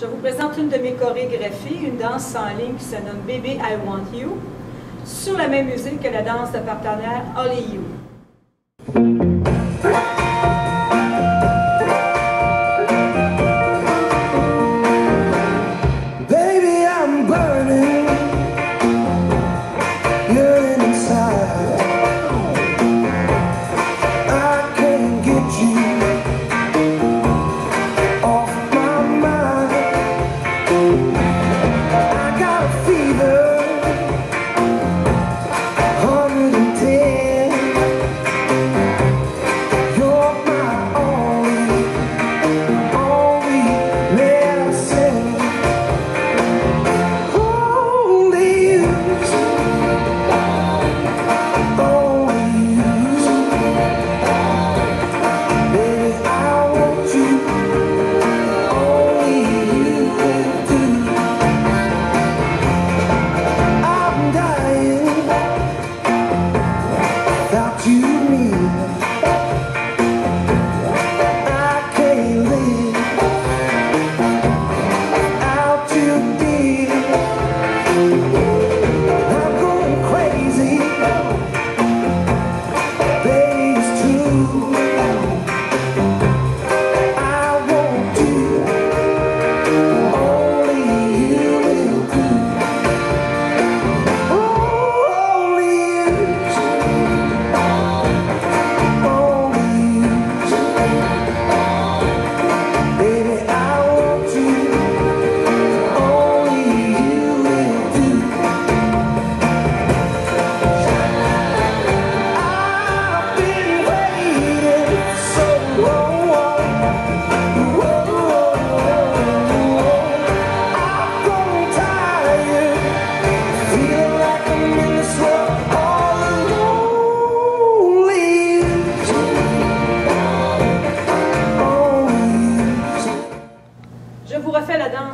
Je vous présente une de mes chorégraphies, une danse en ligne qui se nomme Baby I Want You, sur la même musique que la danse de partenaire Holly You.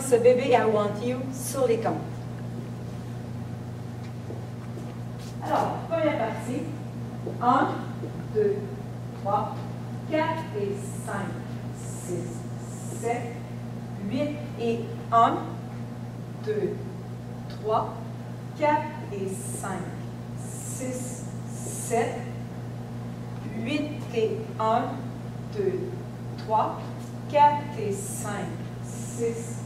Danse Baby I Want You sur les comptes. Alors, première partie. 1, 2, 3, 4 et 5, 6, 7, 8 et 1, 2, 3, 4 et 5, 6, 7, 8 et 1, 2, 3, 4 et 5, 6,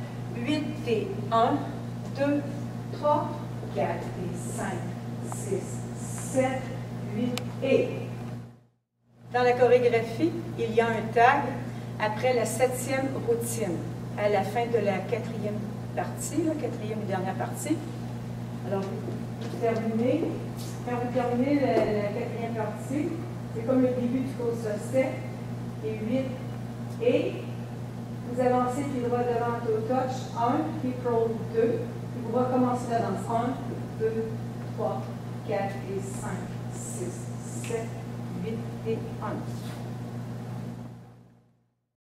8 et 1, 2, 3, 4 et 5, 6, 7, 8 et. Dans la chorégraphie, il y a un tag après la septième routine, à la fin de la quatrième partie, la quatrième et dernière partie. Alors, vous terminez, quand vous terminez la, quatrième partie, c'est comme le début du cours step et 8 et vous avancez pied droit devant au touch, 1, puis crawl 2, puis vous recommencez la danse, 1, 2, 3, 4 et 5, 6, 7, 8 et 1.